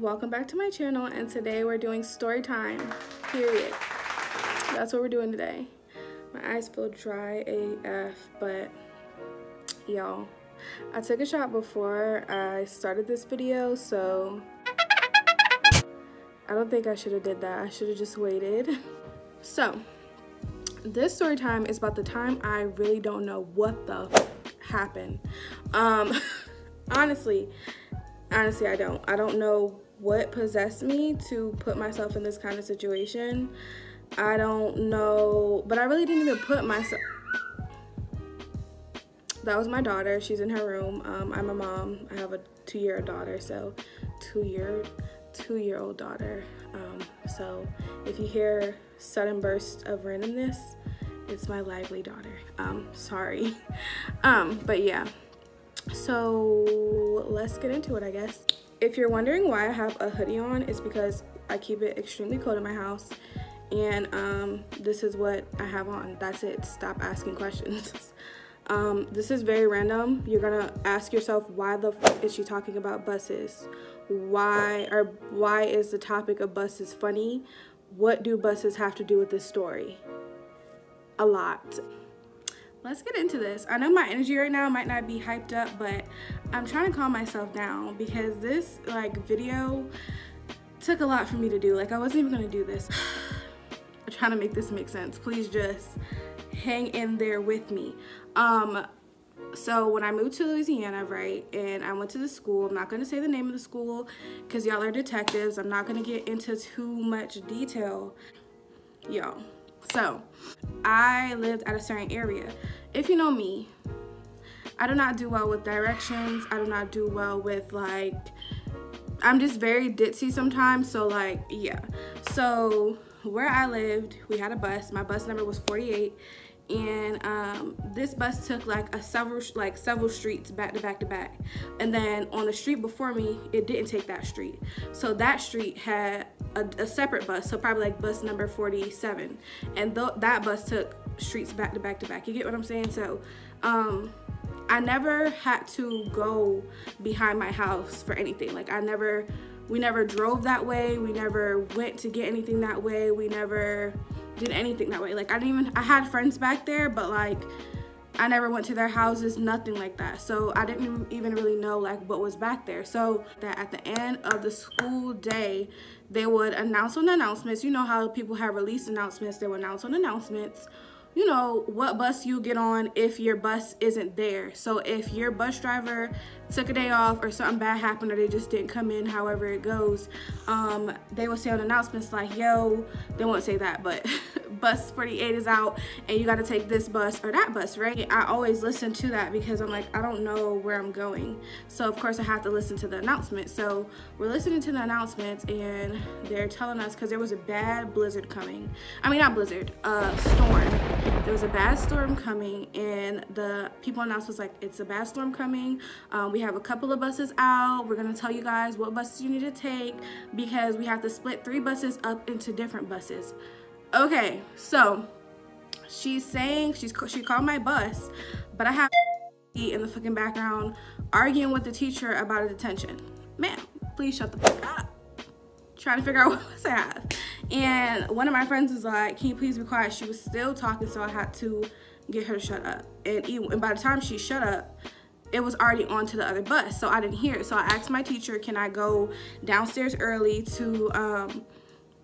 welcome back to my channel and today we're doing story time, period. That's what we're doing today. My eyes feel dry AF, but y'all, I took a shot before I started this video, so I don't think I should have did that. I should have just waited. So, this story time is about the time I really don't know what the happened. Um, honestly, honestly, I don't. I don't know what possessed me to put myself in this kind of situation. I don't know, but I really didn't even put myself. That was my daughter. She's in her room. Um, I'm a mom. I have a two-year-old daughter, so two-year, two-year-old daughter. Um, so if you hear sudden bursts of randomness, it's my lively daughter. Um, sorry. Um, but yeah. So let's get into it, I guess. If you're wondering why I have a hoodie on, it's because I keep it extremely cold in my house. And um, this is what I have on. That's it. Stop asking questions. Um, this is very random. You're gonna ask yourself, why the fuck is she talking about buses? Why or why is the topic of buses funny? What do buses have to do with this story? a lot. Let's get into this. I know my energy right now might not be hyped up, but I'm trying to calm myself down because this like video took a lot for me to do. Like I wasn't even gonna do this. I'm trying to make this make sense. Please just hang in there with me. Um, so when I moved to Louisiana, right, and I went to the school, I'm not going to say the name of the school because y'all are detectives. I'm not going to get into too much detail. Y'all, so, I lived at a certain area. If you know me, I do not do well with directions. I do not do well with like, I'm just very ditzy sometimes. So like, yeah. So where I lived, we had a bus. My bus number was 48 and um, this bus took like a several like several streets back to back to back and then on the street before me it didn't take that street so that street had a, a separate bus so probably like bus number 47 and th that bus took streets back to back to back you get what i'm saying so um, i never had to go behind my house for anything like i never we never drove that way we never went to get anything that way we never did anything that way. Like I didn't even, I had friends back there, but like I never went to their houses, nothing like that. So I didn't even really know like what was back there. So that at the end of the school day, they would announce on announcements. You know how people have release announcements. They would announce on announcements you know, what bus you get on if your bus isn't there. So if your bus driver took a day off or something bad happened or they just didn't come in, however it goes, um, they will say on announcements like, yo, they won't say that, but bus 48 is out and you got to take this bus or that bus, right? I always listen to that because I'm like, I don't know where I'm going. So of course I have to listen to the announcement. So we're listening to the announcements and they're telling us because there was a bad blizzard coming. I mean, not blizzard, uh, storm. There was a bad storm coming and the people announced was like, it's a bad storm coming. Um, we have a couple of buses out. We're going to tell you guys what buses you need to take because we have to split three buses up into different buses. Okay, so she's saying she's she called my bus, but I have in the fucking background arguing with the teacher about a detention. Man, please shut the fuck up. Trying to figure out what I have. And one of my friends was like, can you please be quiet? She was still talking, so I had to get her to shut up. And, even, and by the time she shut up, it was already on to the other bus, so I didn't hear it. So I asked my teacher, can I go downstairs early to um,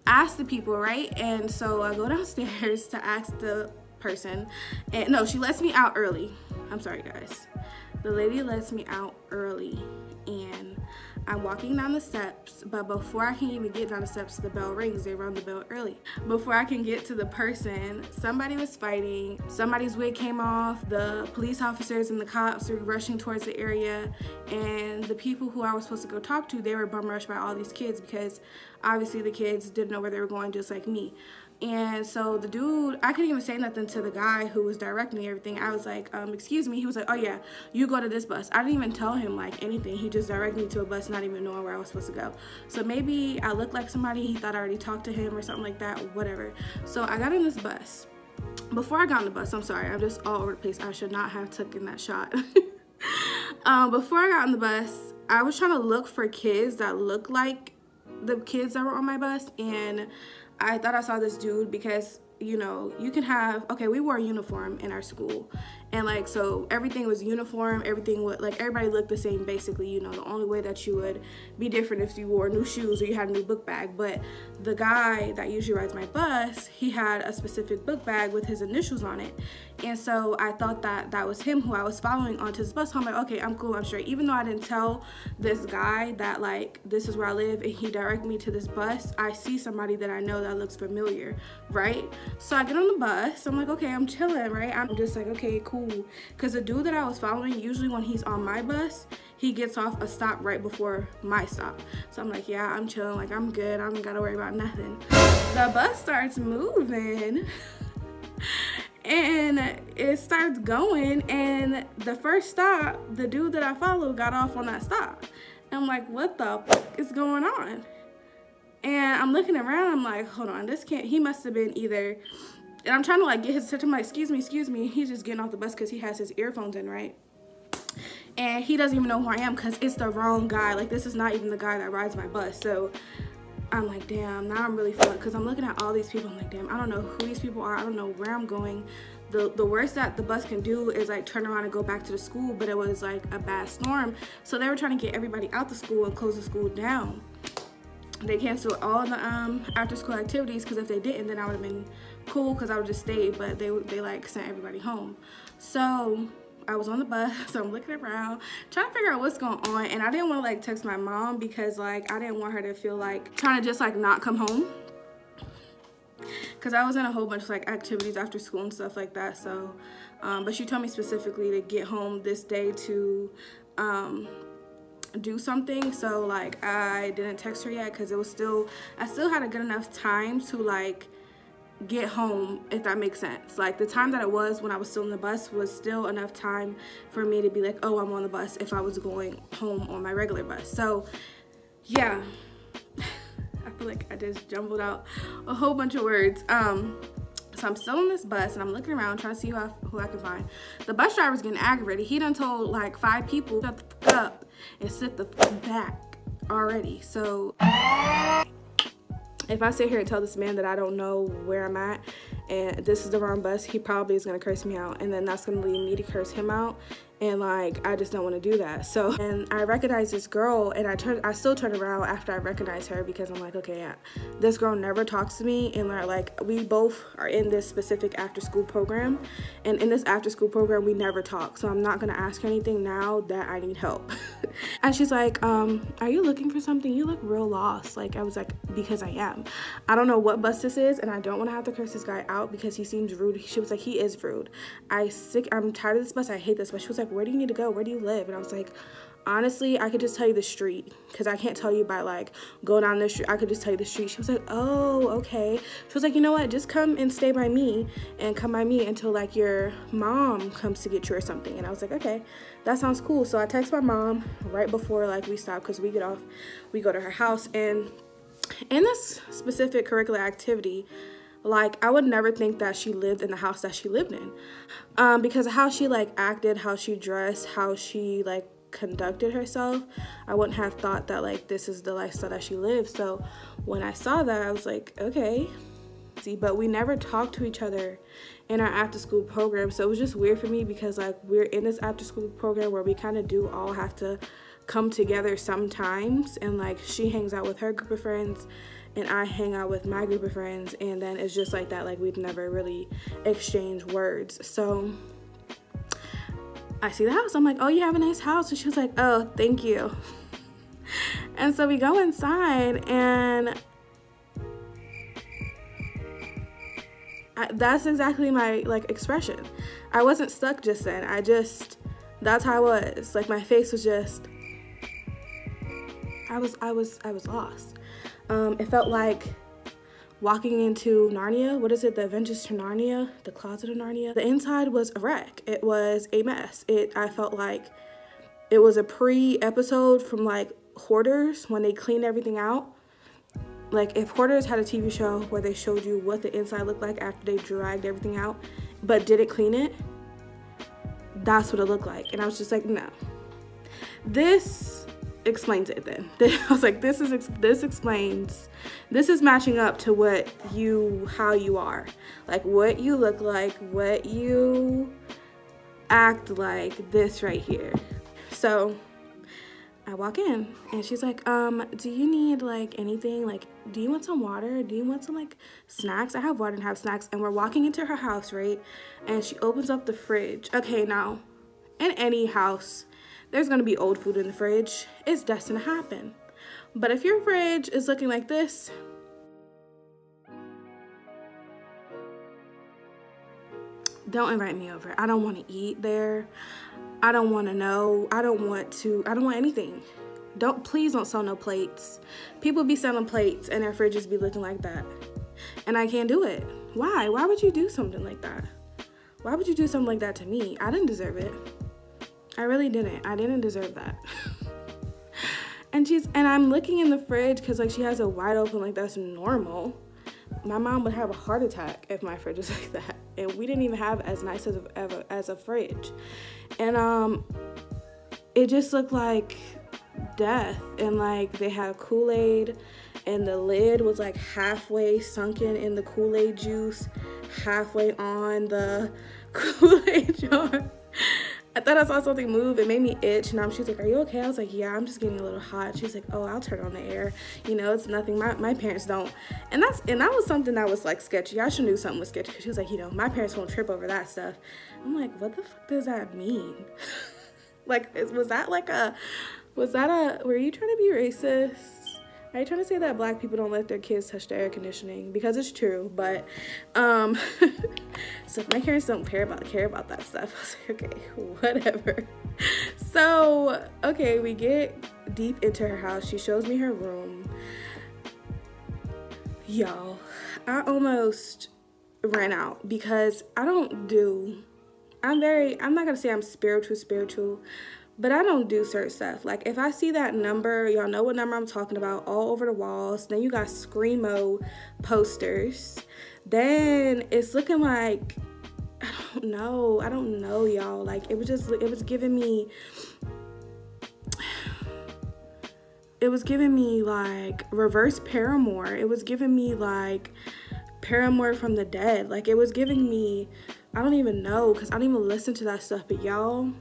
ask the people, right? And so I go downstairs to ask the person. And no, she lets me out early. I'm sorry, guys. The lady lets me out early and I'm walking down the steps, but before I can even get down the steps, the bell rings. They rung the bell early. Before I can get to the person, somebody was fighting. Somebody's wig came off. The police officers and the cops were rushing towards the area. And the people who I was supposed to go talk to, they were bum rushed by all these kids because obviously the kids didn't know where they were going just like me. And so the dude, I couldn't even say nothing to the guy who was directing everything. I was like, um, excuse me. He was like, oh yeah, you go to this bus. I didn't even tell him like anything. He just directed me to a bus, not even knowing where I was supposed to go. So maybe I looked like somebody, he thought I already talked to him or something like that, whatever. So I got on this bus. before I got on the bus, I'm sorry, I'm just all over the place. I should not have taken that shot. um, before I got on the bus, I was trying to look for kids that looked like the kids that were on my bus and I thought I saw this dude because you know, you can have, okay, we wore a uniform in our school. And like, so everything was uniform, everything would, like, everybody looked the same basically, you know, the only way that you would be different if you wore new shoes or you had a new book bag. But the guy that usually rides my bus, he had a specific book bag with his initials on it. And so I thought that that was him who I was following onto his bus. I'm like, okay, I'm cool, I'm straight. Even though I didn't tell this guy that like, this is where I live and he directed me to this bus, I see somebody that I know that looks familiar, right? So I get on the bus. I'm like, okay, I'm chilling, right? I'm just like, okay, cool. Because the dude that I was following, usually when he's on my bus, he gets off a stop right before my stop. So I'm like, yeah, I'm chilling. Like, I'm good. I don't gotta worry about nothing. The bus starts moving. and it starts going and the first stop the dude that i followed got off on that stop and i'm like what the is going on and I'm looking around, I'm like, hold on, this can't, he must have been either, and I'm trying to like get his attention, I'm like, excuse me, excuse me. He's just getting off the bus because he has his earphones in, right? And he doesn't even know who I am because it's the wrong guy. Like this is not even the guy that rides my bus. So I'm like, damn, now I'm really feeling, because I'm looking at all these people, I'm like, damn, I don't know who these people are, I don't know where I'm going. The, the worst that the bus can do is like turn around and go back to the school, but it was like a bad storm. So they were trying to get everybody out the school and close the school down they canceled all the um, after school activities because if they didn't then I would have been cool because I would just stay but they they like sent everybody home. So I was on the bus so I'm looking around trying to figure out what's going on and I didn't want to like text my mom because like I didn't want her to feel like trying to just like not come home. Because I was in a whole bunch of like activities after school and stuff like that so um, but she told me specifically to get home this day to um, do something so like I didn't text her yet because it was still I still had a good enough time to like get home if that makes sense like the time that it was when I was still in the bus was still enough time for me to be like oh I'm on the bus if I was going home on my regular bus so yeah I feel like I just jumbled out a whole bunch of words um so I'm still on this bus and I'm looking around trying to see who I, who I can find. The bus driver's getting aggravated. He done told like five people, shut the fuck up and sit the back already. So if I sit here and tell this man that I don't know where I'm at and this is the wrong bus, he probably is gonna curse me out. And then that's gonna lead me to curse him out and like I just don't want to do that. So and I recognize this girl and I turn I still turn around after I recognize her because I'm like okay yeah this girl never talks to me and like we both are in this specific after school program. And in this after school program we never talk. So I'm not gonna ask her anything now that I need help. And she's like um are you looking for something? You look real lost. Like I was like because I am. I don't know what bus this is and I don't want to have to curse this guy out because he seems rude. She was like he is rude. I sick I'm tired of this bus. I hate this bus. She was like where do you need to go? Where do you live? And I was like, honestly, I could just tell you the street because I can't tell you by like go down the street. I could just tell you the street. She was like, oh, okay. She was like, you know what? Just come and stay by me and come by me until like your mom comes to get you or something. And I was like, okay, that sounds cool. So I text my mom right before like we stop because we get off, we go to her house. And in this specific curricular activity, like i would never think that she lived in the house that she lived in. Um, because how she like acted how she dressed how she like conducted herself i wouldn't have thought that like this is the lifestyle that she lives so when i saw that i was like okay. See but we never talked to each other in our after school program. So it was just weird for me because like we're in this after school program where we kind of do all have to come together sometimes. And like she hangs out with her group of friends and I hang out with my group of friends and then it's just like that like we've never really exchanged words. So I see the house. I'm like oh you have a nice house. And she was like oh thank you. And so we go inside and I, that's exactly my like expression. I wasn't stuck just then. I just that's how I was. Like my face was just I was I was I was lost um, it felt like walking into Narnia. What is it? The Adventures to Narnia, the Closet of Narnia. The inside was a wreck. It was a mess. It I felt like it was a pre-episode from like Hoarders when they cleaned everything out. like if Hoarders had a TV show where they showed you what the inside looked like after they dragged everything out, but didn't clean it, that's what it looked like. And I was just like, no. This explains it then. I was like, this is this explains this is matching up to what you how you are. Like what you look like, what you act like this right here. So I walk in and she's like, um, do you need like anything? Like, do you want some water? Do you want some like snacks? I have water and have snacks. And we're walking into her house, right? And she opens up the fridge. Okay, now, in any house, there's gonna be old food in the fridge. It's destined to happen. But if your fridge is looking like this, don't invite me over. I don't want to eat there. I don't want to know. I don't want to. I don't want anything. Don't please don't sell no plates. People be selling plates and their fridges be looking like that. And I can't do it. Why? Why would you do something like that? Why would you do something like that to me? I didn't deserve it. I really didn't. I didn't deserve that. and she's and I'm looking in the fridge because like she has it wide open like that's normal. My mom would have a heart attack if my fridge was like that and we didn't even have as nice as a, as a fridge and um it just looked like death and like they had kool-aid and the lid was like halfway sunken in the kool-aid juice halfway on the kool-aid jar I thought I saw something move. It made me itch. And she was like, are you okay? I was like, yeah, I'm just getting a little hot. She's like, oh, I'll turn on the air. You know, it's nothing. My, my parents don't. And that's and that was something that was like sketchy. I should knew something was sketchy. She was like, you know, my parents won't trip over that stuff. I'm like, what the fuck does that mean? like, was that like a, was that a, were you trying to be racist? Are you trying to say that black people don't let their kids touch the air conditioning? Because it's true, but um so my parents don't care about care about that stuff. I was like, okay, whatever. So, okay, we get deep into her house. She shows me her room. Y'all, I almost ran out because I don't do I'm very I'm not gonna say I'm spiritual spiritual but I don't do certain stuff. Like if I see that number, y'all know what number I'm talking about, all over the walls. Then you got screamo posters. Then it's looking like I don't know. I don't know, y'all. Like it was just it was giving me it was giving me like reverse Paramore. It was giving me like Paramore from the dead. Like it was giving me I don't even know because I don't even listen to that stuff. But y'all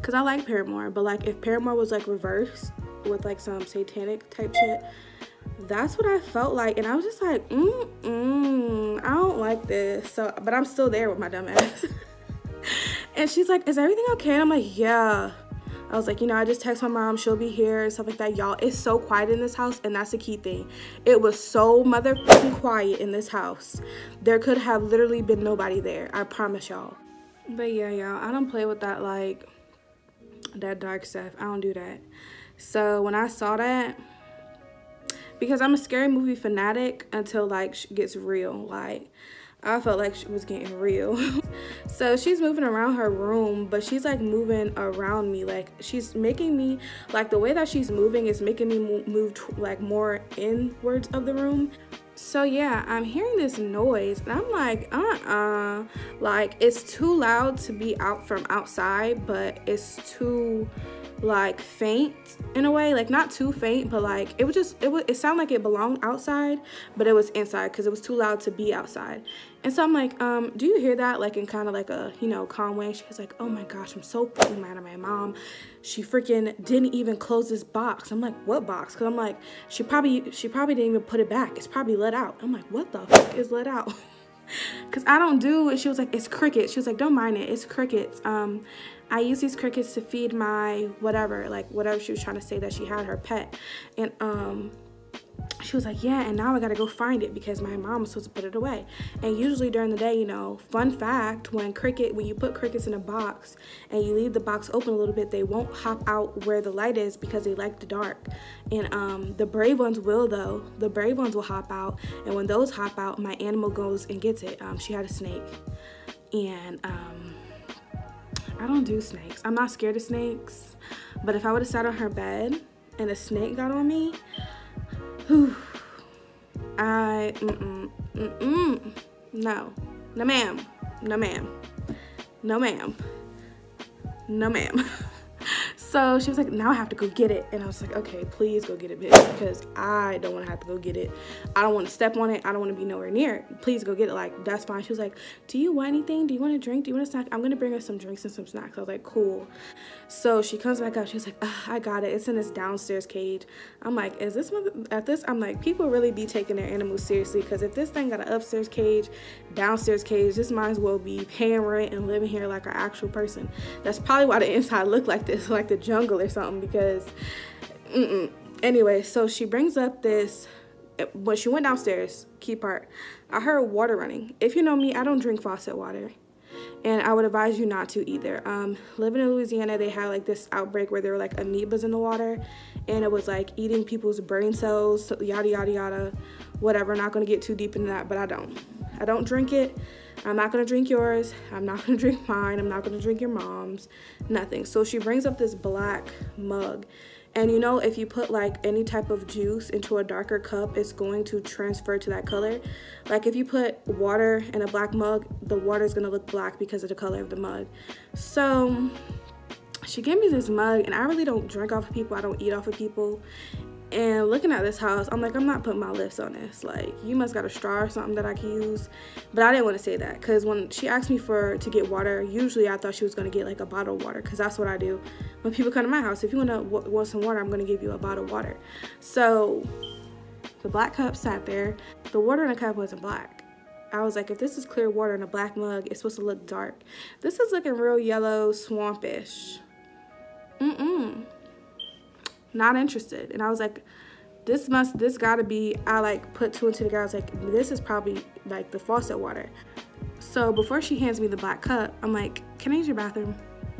because I like Paramore, but like if Paramore was like reversed with like some satanic type shit, that's what I felt like. And I was just like, mm, mm, I don't like this. So, but I'm still there with my dumb ass. and she's like, is everything okay? And I'm like, yeah. I was like, you know, I just text my mom, she'll be here and stuff like that. Y'all, it's so quiet in this house, and that's the key thing. It was so motherfucking quiet in this house. There could have literally been nobody there. I promise y'all. But yeah, y'all, I don't play with that, like, that dark stuff. I don't do that. So when I saw that, because I'm a scary movie fanatic until like she gets real. Like I felt like she was getting real. so she's moving around her room, but she's like moving around me. Like she's making me, like the way that she's moving is making me move like more inwards of the room. So yeah, I'm hearing this noise and I'm like, uh-uh. Like it's too loud to be out from outside, but it's too like faint in a way like not too faint but like it was just it was it sounded like it belonged outside but it was inside because it was too loud to be outside. And so i'm like um do you hear that? Like in kind of like a you know calm way. She was like oh my gosh i'm so mad at my mom. She freaking didn't even close this box. I'm like what box? Because i'm like she probably she probably didn't even put it back. It's probably let out. I'm like what the fuck is let out? Because i don't do it. She was like it's crickets. She was like don't mind it. It's crickets. Um I use these crickets to feed my whatever, like whatever she was trying to say that she had her pet. And um she was like, yeah, and now I gotta go find it because my mom was supposed to put it away. And usually during the day, you know, fun fact, when cricket, when you put crickets in a box and you leave the box open a little bit, they won't hop out where the light is because they like the dark. And um, the brave ones will though. The brave ones will hop out, and when those hop out, my animal goes and gets it. Um, she had a snake, and um, I don't do snakes. I'm not scared of snakes. But if I would have sat on her bed and a snake got on me, Whew. I, mm-mm, mm-mm, no, no ma'am, no ma'am, no ma'am, no ma'am. So she was like, now I have to go get it. And I was like, okay, please go get it, bitch, because I don't want to have to go get it. I don't want to step on it. I don't want to be nowhere near it. Please go get it. Like, that's fine. She was like, do you want anything? Do you want a drink? Do you want a snack? I'm going to bring her some drinks and some snacks. I was like, cool. So she comes back up. She's like, I got it. It's in this downstairs cage. I'm like, is this one at this? I'm like, people really be taking their animals seriously because if this thing got an upstairs cage, downstairs cage, this might as well be paying rent and living here like an actual person. That's probably why the inside looked like this, like the jungle or something because mm -mm. anyway so she brings up this when she went downstairs key part i heard water running if you know me i don't drink faucet water and I would advise you not to either. Um, living in Louisiana, they had like this outbreak where there were like amoebas in the water, and it was like eating people's brain cells, yada yada yada, whatever. Not gonna get too deep into that, but I don't. I don't drink it. I'm not gonna drink yours. I'm not gonna drink mine. I'm not gonna drink your mom's. Nothing. So she brings up this black mug. And you know, if you put like any type of juice into a darker cup, it's going to transfer to that color. Like if you put water in a black mug, the water is gonna look black because of the color of the mug. So she gave me this mug and I really don't drink off of people. I don't eat off of people and looking at this house i'm like i'm not putting my lips on this like you must got a straw or something that i can use but i didn't want to say that because when she asked me for to get water usually i thought she was going to get like a bottle of water because that's what i do when people come to my house if you want to want some water i'm going to give you a bottle of water so the black cup sat there the water in the cup wasn't black I was like, if this is clear water in a black mug, it's supposed to look dark. This is looking real yellow, swampish. Mm-mm not interested. And I was like, this must, this gotta be, I like put two and two together. I was like, this is probably like the faucet water. So before she hands me the black cup, I'm like, can I use your bathroom?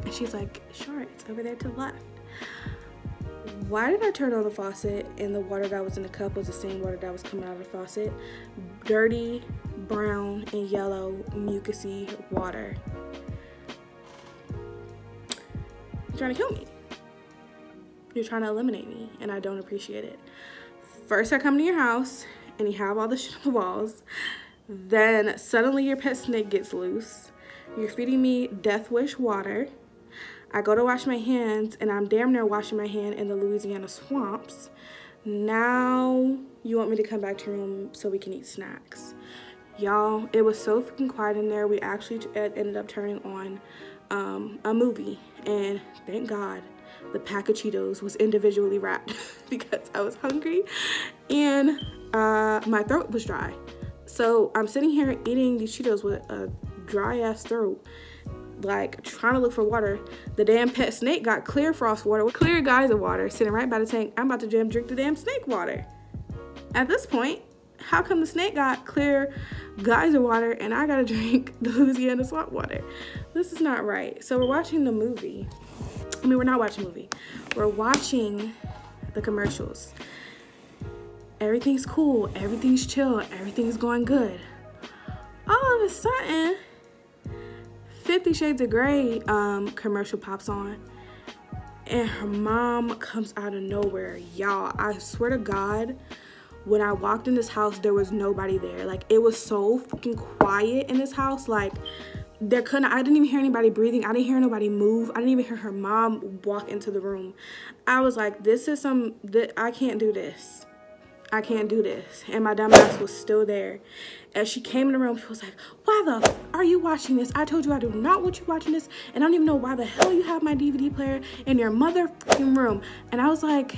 And she's like, sure, it's over there to the left. Why did I turn on the faucet and the water that was in the cup was the same water that was coming out of the faucet? Dirty, brown, and yellow, mucusy water. You're trying to kill me. You're trying to eliminate me, and I don't appreciate it. First, I come to your house, and you have all the shit on the walls. Then, suddenly, your pet snake gets loose. You're feeding me Death Wish water. I go to wash my hands, and I'm damn near washing my hand in the Louisiana swamps. Now, you want me to come back to your room so we can eat snacks. Y'all, it was so freaking quiet in there. We actually ended up turning on um, a movie, and thank God the pack of Cheetos was individually wrapped because I was hungry and uh, my throat was dry. So I'm sitting here eating these Cheetos with a dry ass throat, like trying to look for water. The damn pet snake got clear frost water, clear geyser water sitting right by the tank. I'm about to jam drink the damn snake water. At this point, how come the snake got clear geyser water and I gotta drink the Louisiana swamp water? This is not right. So we're watching the movie I mean, we're not watching movie. We're watching the commercials. Everything's cool. Everything's chill. Everything's going good. All of a sudden, Fifty Shades of Grey um, commercial pops on. And her mom comes out of nowhere. Y'all, I swear to God, when I walked in this house, there was nobody there. Like, it was so fucking quiet in this house. Like, there couldn't I didn't even hear anybody breathing. I didn't hear nobody move. I didn't even hear her mom walk into the room. I was like, this is some that I can't do this. I can't do this. And my dumb ass was still there. As she came in the room, she was like, why the are you watching this? I told you I do not want you watching this. And I don't even know why the hell you have my DVD player in your motherfucking room. And I was like,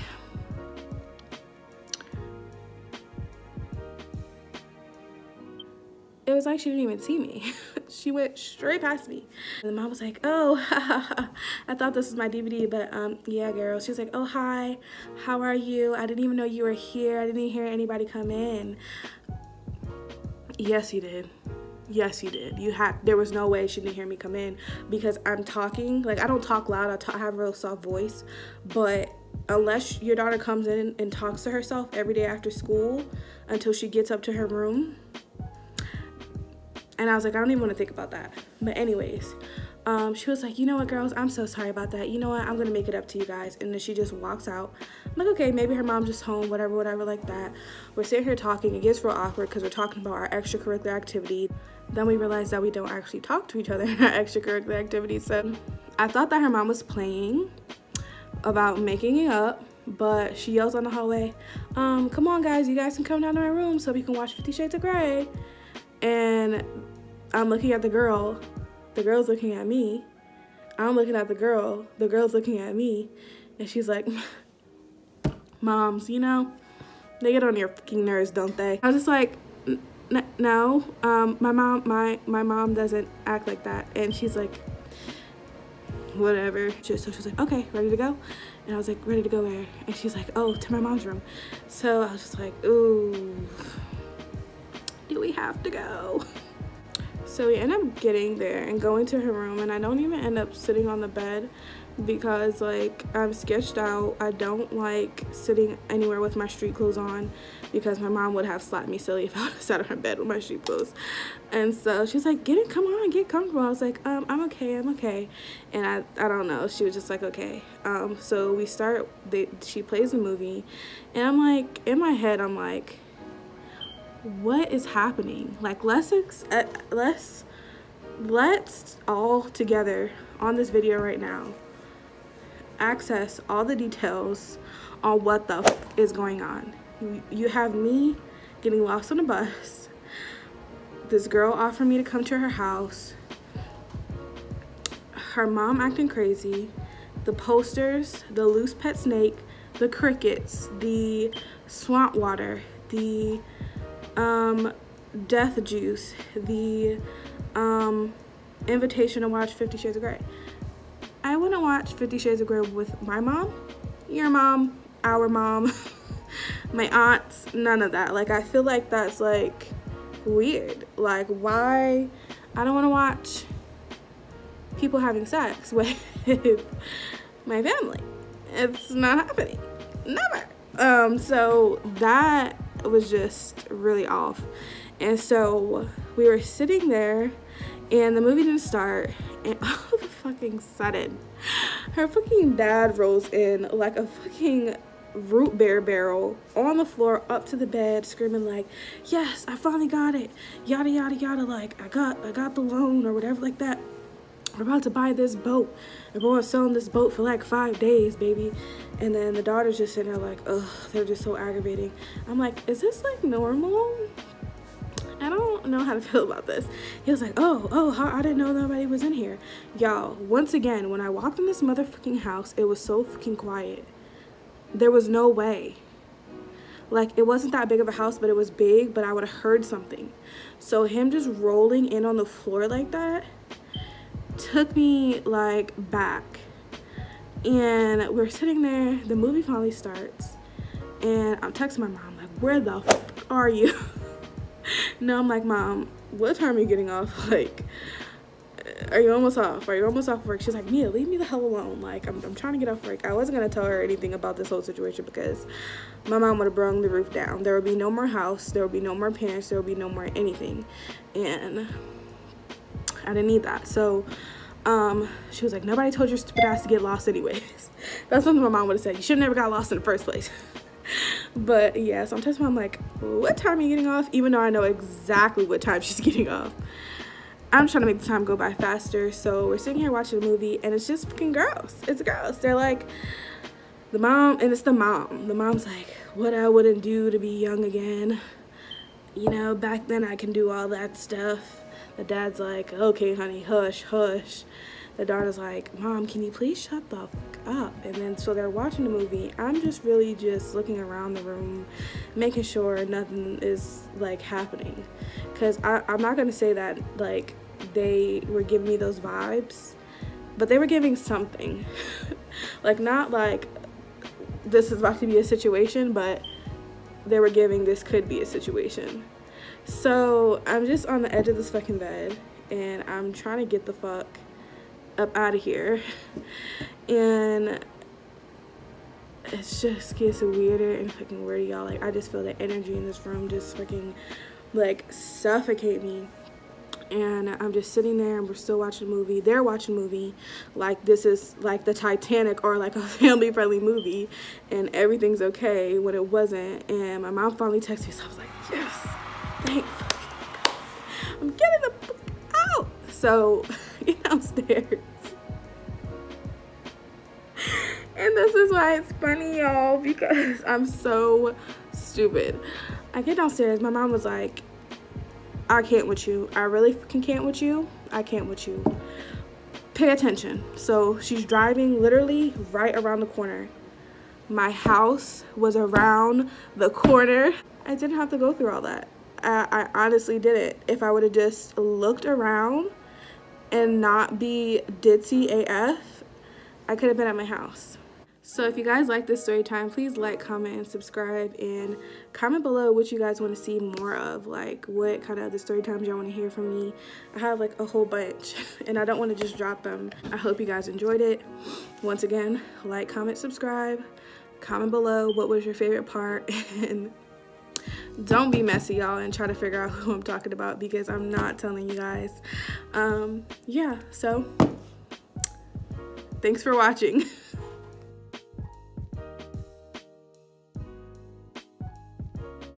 it was like she didn't even see me. she went straight past me. And the mom was like, oh, I thought this was my DVD, but um, yeah, girl. She was like, oh, hi, how are you? I didn't even know you were here. I didn't hear anybody come in. Yes, you did. Yes, you did. You had, there was no way she didn't hear me come in because I'm talking, like I don't talk loud. I, talk, I have a real soft voice, but unless your daughter comes in and talks to herself every day after school until she gets up to her room, and I was like, I don't even want to think about that. But anyways, um, she was like, you know what, girls, I'm so sorry about that. You know what, I'm gonna make it up to you guys. And then she just walks out. I'm like, okay, maybe her mom's just home, whatever, whatever, like that. We're sitting here talking. It gets real awkward because we're talking about our extracurricular activity. Then we realize that we don't actually talk to each other in our extracurricular activities. So I thought that her mom was playing about making it up, but she yells on the hallway, um, come on guys, you guys can come down to my room so we can watch Fifty Shades of Grey. And I'm looking at the girl the girl's looking at me. I'm looking at the girl. The girl's looking at me. And she's like, Moms, you know, they get on your fucking nerves, don't they? I was just like, no, um, my mom, my, my mom doesn't act like that. And she's like, whatever. So she's like, okay, ready to go? And I was like, ready to go where? And she's like, oh, to my mom's room. So I was just like, ooh, we have to go? So we end up getting there and going to her room and I don't even end up sitting on the bed because like I'm sketched out. I don't like sitting anywhere with my street clothes on because my mom would have slapped me silly if I sat on her bed with my street clothes. And so she's like, get it, come on, get comfortable. I was like, um, I'm okay, I'm okay. And I, I don't know, she was just like, okay. Um, so we start, they, she plays the movie and I'm like, in my head, I'm like, what is happening? Like let's uh, let's let's all together on this video right now access all the details on what the is going on. You, you have me getting lost on a bus. This girl offered me to come to her house. Her mom acting crazy. The posters the loose pet snake the crickets the swamp water the um, Death Juice, the um, invitation to watch Fifty Shades of Grey. I want to watch Fifty Shades of Grey with my mom, your mom, our mom, my aunts, none of that. Like, I feel like that's like weird. Like, why? I don't want to watch people having sex with my family. It's not happening. Never. Um, so that was just really off. And so we were sitting there and the movie didn't start and all of a fucking sudden her fucking dad rolls in like a fucking root beer barrel on the floor up to the bed screaming like yes i finally got it yada yada yada like i got i got the loan or whatever like that we're about to buy this boat. We're going to sell this boat for like five days, baby. And then the daughter's just sitting there like, ugh, they're just so aggravating. I'm like, is this like normal? I don't know how to feel about this. He was like, oh, oh, I didn't know nobody was in here. Y'all, once again, when I walked in this motherfucking house, it was so fucking quiet. There was no way. Like, it wasn't that big of a house, but it was big, but I would have heard something. So him just rolling in on the floor like that, took me like back. And we're sitting there the movie finally starts and i'm texting my mom like where the fuck are you? No i'm like mom what time are you getting off? Like are you almost off? Are you almost off work? She's like mia leave me the hell alone. Like i'm, I'm trying to get off work. I wasn't going to tell her anything about this whole situation because my mom would have brung the roof down. There would be no more house. There would be no more parents. There would be no more anything. And I didn't need that. So um, she was like, nobody told your stupid ass to get lost anyways. That's something my mom would have said. You should have never got lost in the first place. but yeah, sometimes I'm like, what time are you getting off? Even though I know exactly what time she's getting off. I'm trying to make the time go by faster. So we're sitting here watching a movie and it's just fucking gross. It's gross. They're like, the mom, and it's the mom. The mom's like, what I wouldn't do to be young again. You know, back then I can do all that stuff the dad's like, okay, honey, hush, hush. The daughter's like, mom, can you please shut the fuck up? And then so they're watching the movie. I'm just really just looking around the room, making sure nothing is like happening. Cause I, I'm not gonna say that like they were giving me those vibes, but they were giving something. like not like this is about to be a situation, but they were giving this could be a situation. So I'm just on the edge of this fucking bed and I'm trying to get the fuck up out of here. and it just gets weirder and fucking weird, y'all. Like, I just feel the energy in this room just fucking, like, suffocate me. and I'm just sitting there and we're still watching a movie. They're watching a movie like this is like the Titanic or like a family friendly movie and everything's okay when it wasn't. And my mom finally texted me so I was like, yes, I'm getting the out. So get downstairs. And this is why it's funny y'all because I'm so stupid. I get downstairs, my mom was like, I can't with you. I really can can't with you. I can't with you. Pay attention. So she's driving literally right around the corner. My house was around the corner. I didn't have to go through all that. I, I honestly didn't. If I would have just looked around and not be ditzy AF, I could have been at my house. So if you guys like this story time, please like, comment, and subscribe. And comment below what you guys want to see more of. Like what kind of other story times y'all want to hear from me. I have like a whole bunch and I don't want to just drop them. I hope you guys enjoyed it. Once again, like, comment, subscribe. Comment below what was your favorite part. And don't be messy y'all and try to figure out who I'm talking about because I'm not telling you guys. Um, yeah, so thanks for watching.